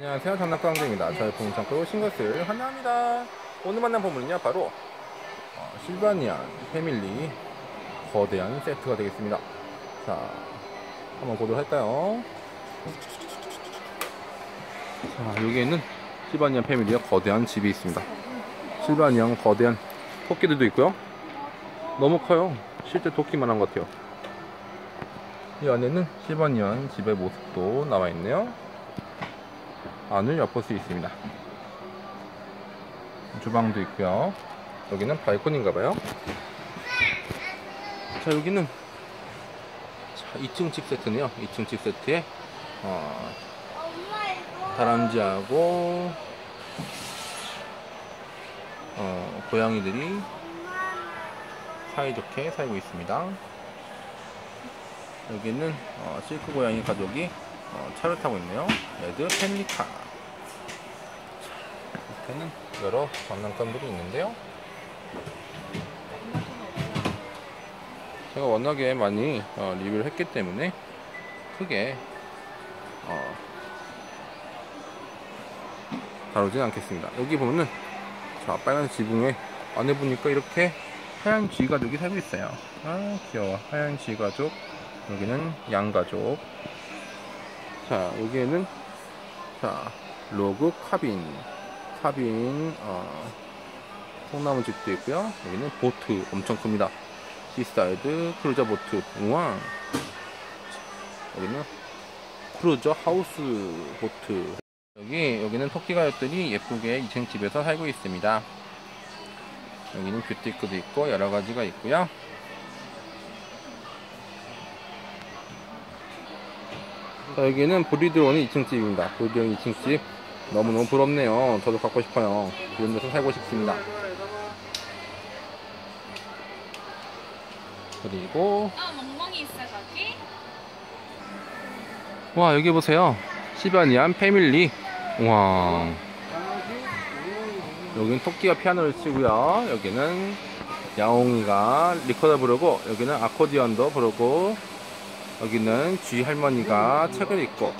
안녕하세요 장난감왕입니다. 저희 봉창고 싱글스를 환영합니다. 오늘 만난 보물은요 바로 어, 실바니안 패밀리 거대한 세트가 되겠습니다. 자 한번 보도록 할까요? 자 여기에는 실바니안 패밀리의 거대한 집이 있습니다. 실바니안 거대한 토끼들도 있고요. 너무 커요. 실제 토끼만 한 것 같아요. 이 안에는 실바니안 집의 모습도 나와 있네요 안을 엿볼 수 있습니다. 주방도 있고요. 여기는 발코니인가봐요. 자 여기는 자, 2층 집 세트네요. 2층 집 세트에 어, 다람쥐하고 어, 고양이들이 사이좋게 살고 있습니다. 여기는 어, 실크 고양이 가족이 어, 차를 타고 있네요. 레드 펜리카. 밑에는 여러 장난감들이 있는데요. 제가 워낙에 많이 어, 리뷰를 했기 때문에 크게 어, 다루진 않겠습니다. 여기 보면은 자 빨간 지붕에 안에 보니까 이렇게 하얀 쥐 가족이 살고 있어요. 아 귀여워. 하얀 쥐 가족. 여기는 양 가족. 자 여기에는 자 log cabin cabin 어, 통나무 집도 있고요. 여기는 보트 엄청 큽니다. seaside 크루저 보트 우와 여기는 크루저 하우스 보트. 여기 여기는 토끼 가족들이 예쁘게 2층 집에서 살고 있습니다. 여기는 뷰티크도 있고 여러 가지가 있고요. 자, 여기는 브리드원이 2층 집입니다. 브리드원 2층 집. 너무너무 부럽네요. 저도 갖고 싶어요. 이런 데서 살고 싶습니다. 그리고, 아? 와, 여기 보세요. 시바니안 패밀리. 와. 여기는 토끼가 피아노를 치고요. 여기는 야옹이가 리코더 부르고, 여기는 아코디언도 부르고, 여기는 쥐 할머니가 책을 읽고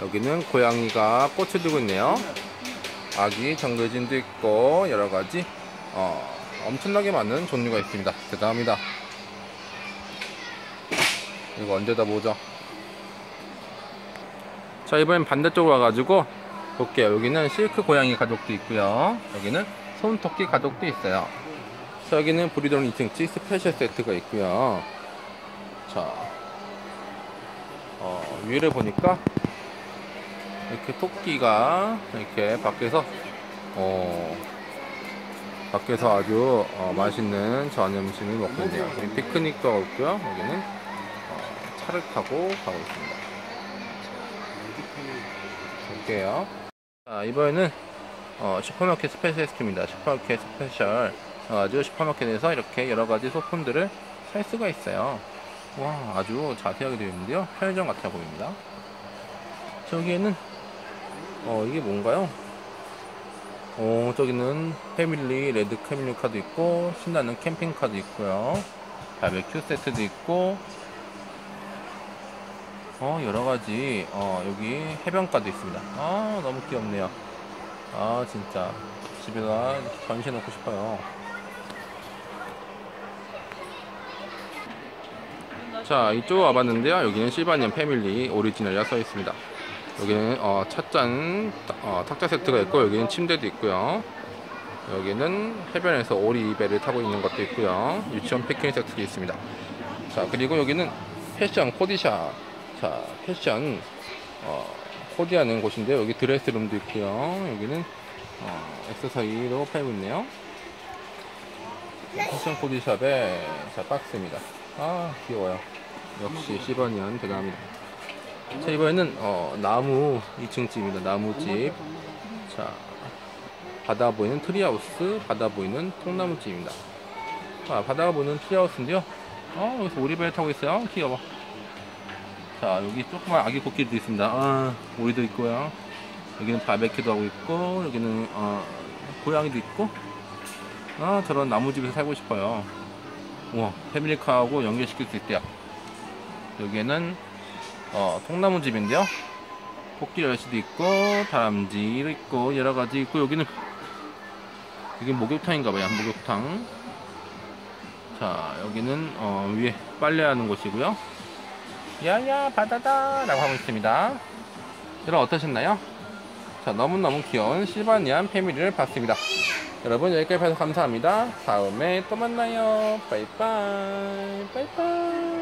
여기는 고양이가 꽃을 들고 있네요. 아기 정글진도 있고 여러가지 어, 엄청나게 많은 종류가 있습니다. 대단합니다. 이거 언제 다 보죠? 자 이번엔 반대쪽으로 와가지고 볼게요. 여기는 실크 고양이 가족도 있고요. 여기는 솜토끼 가족도 있어요. 자 여기는 브리던 2층집 special 세트가 있고요. 자 어, 위를 보니까 이렇게 토끼가 이렇게 밖에서 어, 밖에서 아주 어, 맛있는 저녁 음식을 먹고 있네요. 피크닉도 하고 있고요. 여기는 어, 차를 타고 가고 있습니다. 볼게요. 자, 이번에는 어, 슈퍼마켓 special 세트입니다. 슈퍼마켓 special 아주 슈퍼마켓에서 이렇게 여러 가지 소품들을 살 수가 있어요. 와 아주 자세하게 되어 있는데요. 편의점 같아 보입니다. 저기에는 어 이게 뭔가요? 어 저기는 family red family car도 있고 신나는 캠핑카도 있고요. 바베큐 세트도 있고 어 여러가지 어 여기 해변가도 있습니다. 아 너무 귀엽네요. 아 진짜. 집에다 전시해 놓고 싶어요 자 이쪽 와봤는데요. 여기는 실바니안 패밀리 오리지널이라 써 있습니다. 여기는 어, 찻잔 어, 탁자 세트가 있고 여기는 침대도 있고요. 여기는 해변에서 오리 배를 타고 있는 것도 있고요. 유치원 패키니 세트도 있습니다. 자 그리고 여기는 패션 코디샵 자 패션 어, 코디하는 곳인데 여기 드레스룸도 있고요. 여기는 어, 액세서리로 팔고 있네요. 패션 코디샵의 자 박스입니다 아 귀여워요. 역시 시바니안 대단합니다. 자 이번에는 어, 나무 2층 집입니다. 나무집. 자 바다 보이는 tree house 바다 보이는 통나무 집입니다. 아, 바다가 보이는 tree house인데요. 어, 여기서 오리배 타고 있어요. 귀여워. 자 여기 조그만 아기 코끼리도 있습니다. 아, 오리도 있고요. 여기는 바베큐도 하고 있고 여기는 어, 고양이도 있고. 아 저런 나무집에서 살고 싶어요 우와 family car하고 연결시킬 수 있대요. 여기에는 어, 통나무 집인데요. 코끼리 아저씨도 있고 다람쥐도 있고 여러 가지 있고 여기는 이게 목욕탕인가봐요 목욕탕. 자 여기는 어, 위에 빨래하는 곳이고요. 야야 바다다! 라고 하고 있습니다. 여러분 어떠셨나요? 자 너무너무 귀여운 실바니안 패밀리를 봤습니다 여러분 여기까지 봐서 감사합니다. 다음에 또 만나요. 빠이빠이. 빠이빠이